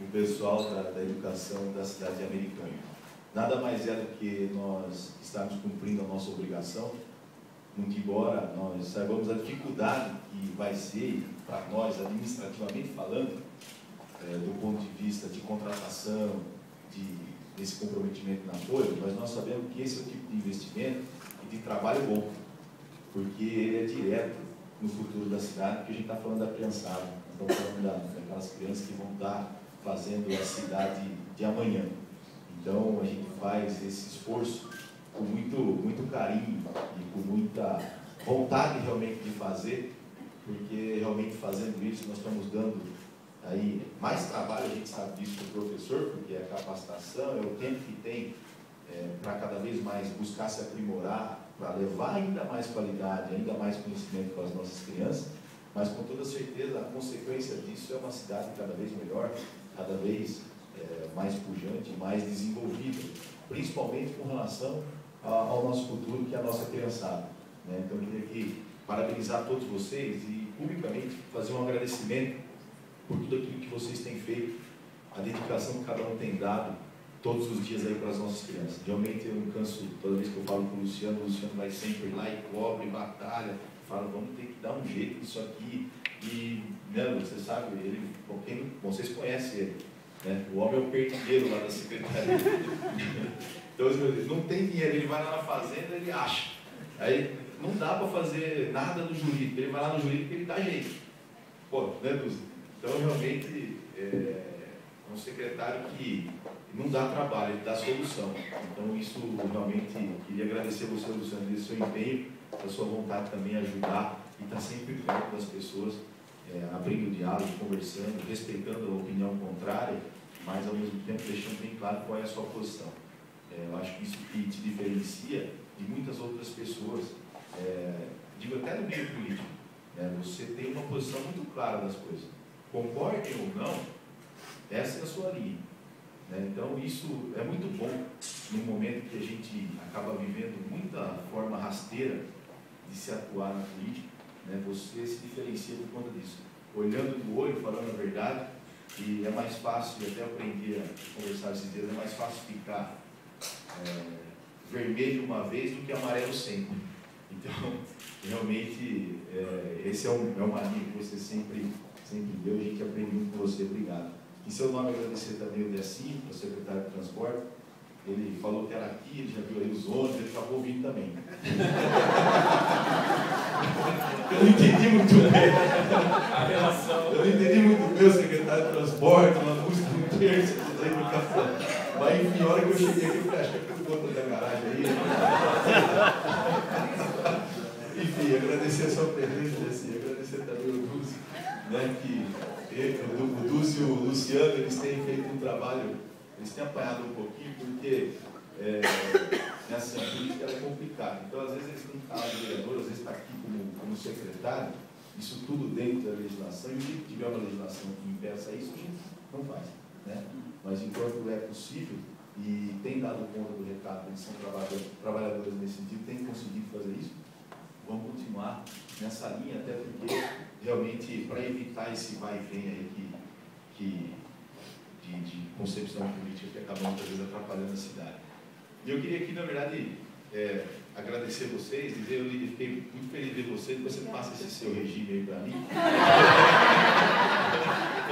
o pessoal da, da educação da cidade de Americana. Nada mais é do que nós estarmos cumprindo a nossa obrigação, muito embora nós saibamos a dificuldade que vai ser para nós, administrativamente falando, é, do ponto de vista de contratação, de, desse comprometimento na folha, mas nós sabemos que esse é o tipo de investimento e de trabalho bom, porque ele é direto no futuro da cidade, porque a gente está falando da criançada, estamos falando da, daquelas crianças que vão estar fazendo a cidade de amanhã. Então a gente faz esse esforço com muito, muito carinho e com muita vontade realmente de fazer, porque realmente fazendo isso nós estamos dando aí mais trabalho, a gente sabe disso para o professor, porque é a capacitação, é o tempo que tem é, para cada vez mais buscar se aprimorar, para levar ainda mais qualidade, ainda mais conhecimento para as nossas crianças, mas com toda certeza a consequência disso é uma cidade cada vez melhor, cada vez é, mais pujante, mais desenvolvida, principalmente com relação a, ao nosso futuro, que é a nossa criançada. Né? Então, eu queria aqui parabenizar todos vocês e publicamente fazer um agradecimento por tudo aquilo que vocês têm feito, a dedicação que cada um tem dado todos os dias aí para as nossas crianças. Realmente eu não canso, toda vez que eu falo com o Luciano, o Luciano vai sempre lá e cobre, batalha, fala, vamos ter que dar um jeito nisso aqui. E, né, você sabe, ele, quem, vocês conhecem ele, né? o homem é o perdigueiro lá da secretaria. então, não tem dinheiro, ele vai lá na fazenda, ele acha. Aí não dá para fazer nada no jurídico, ele vai lá no jurídico e ele dá jeito. Pô, né, Lúcio? Então, realmente, é, é um secretário que não dá trabalho, ele dá solução. Então, isso realmente, queria agradecer a você, Luciano, pelo seu empenho, a sua vontade também ajudar e estar tá sempre perto das pessoas, é, abrindo diálogo, conversando, respeitando a opinião contrária, mas ao mesmo tempo deixando bem claro qual é a sua posição. É, eu acho que isso que te diferencia de muitas outras pessoas, é, digo até no meio político, né, você tem uma posição muito clara das coisas. Concordem ou não, essa é a sua linha. Né? Então, isso é muito bom no momento que a gente acaba vivendo muita forma rasteira de se atuar na política. Né? Você se diferencia por conta disso. Olhando no olho, falando a verdade, e é mais fácil, até aprendi a conversar esses dias, é mais fácil ficar é, vermelho uma vez do que amarelo sempre. Então, realmente, é, esse é, um, é uma linha que você sempre, sempre deu, a gente aprende muito com você. Obrigado. Em seu nome, agradecer também o Decim, o secretário de Transporte. Ele falou que era aqui, ele já viu aí os ônibus, ele acabou vindo também. Eu não entendi muito bem. A relação. Eu não entendi muito bem o secretário de Transporte, uma música muito terça da educação. Mas enfim, a hora que eu cheguei aqui, eu falei, acho que é por conta da garagem aí. enfim, agradecer a sua presença, assim, agradecer também o Lúcio, né, que o Dulce e o Luciano, eles têm feito um trabalho, eles têm apanhado um pouquinho, porque é, nessa política é complicada. Então, às vezes, eles não estão lá vereador, às vezes está aqui como, como secretário, isso tudo dentro da legislação, e se tiver uma legislação que impeça isso, a gente não faz. Né? Mas enquanto é possível, e tem dado conta do recado, eles são trabalhadores, nesse sentido, têm conseguido fazer isso, vamos continuar nessa linha, até porque realmente para evitar esse vai e vem aí que, que de, de, concepção política que acaba muitas vezes atrapalhando a cidade. E eu queria aqui, na verdade, é, agradecer vocês, dizer, eu fiquei muito feliz de ver vocês, depois você passa esse seu regime aí para mim.